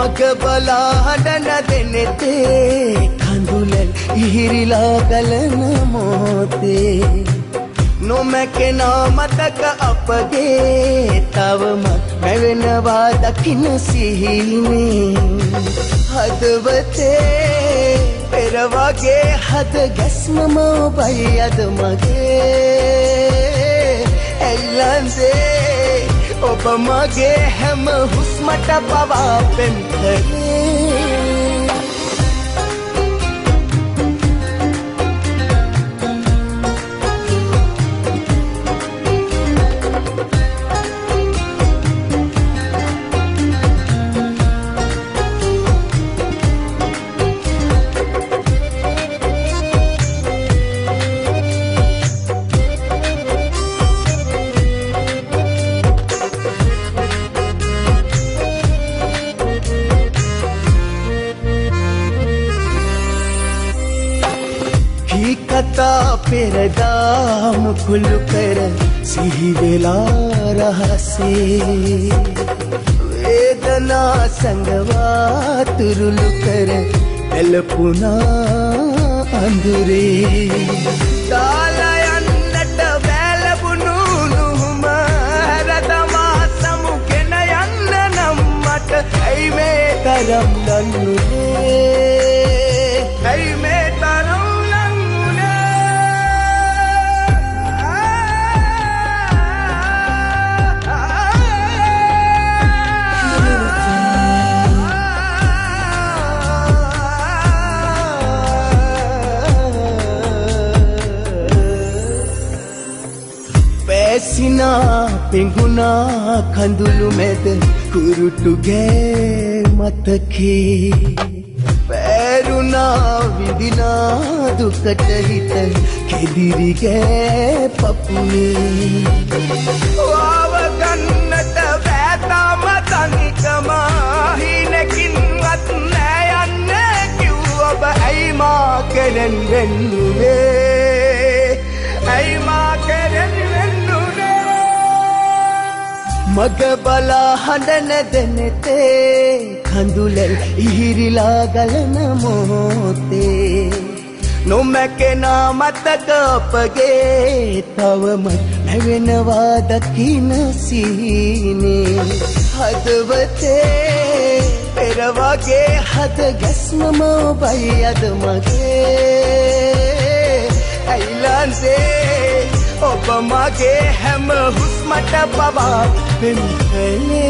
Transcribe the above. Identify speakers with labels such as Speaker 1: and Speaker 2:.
Speaker 1: මග බලා හඬන දෙනෙතේ කඳුලෙන් ඉහිරිලා ගලන මොහොතේ. නොමැකෙනා මතක අපගේ. තවමත් මැවෙනවා දකින සිහිනේ. හදවතේ පෙරවගේ හද ගැස්මම ඔබයි අද මගේ. ඇල්ලන්සේ ඔබ මගේ හැම හුස්මට පවා පෙම්කරේ කතා පෙරදාම කුළු කර සිහිවෙලා රහසේ වේදනා සඟවා තුරුළු කර එලපුනා අඳුරේ දාලයන්නට වැලබුණු නුහුම හැරතමා සමුගෙන යන්න නම්මට ඇයි මේ තරම් දන්නුනේ? පැසිනා පෙඟුණා කඳුළු මැද කුරුටුගේ මතකේ. පැරුණා විදිනා දුකට හිත කෙදිරිගේ පපුනේ වාවගන්නට වැතාම තනිකම හිනකින්වත් නෑ යන්න කිව් ඔබ ඇයි මා කෙරෙන් වෙන්නුනේ මග බලා හඬන දෙනෙතේ කඳුලෙල් ඉහිරිලා ගලන මොහොතේ. නොමැකෙනා මතක අපගේ තවම නැවෙනවා දකින සීනේ. හදවතේ පෙරවගේ හද ගැස්මම ඔබයි අද මගේ. ඇයිලන්සේ ඔබ මගේ හැම හුස්මට පවා පෙම්කලේ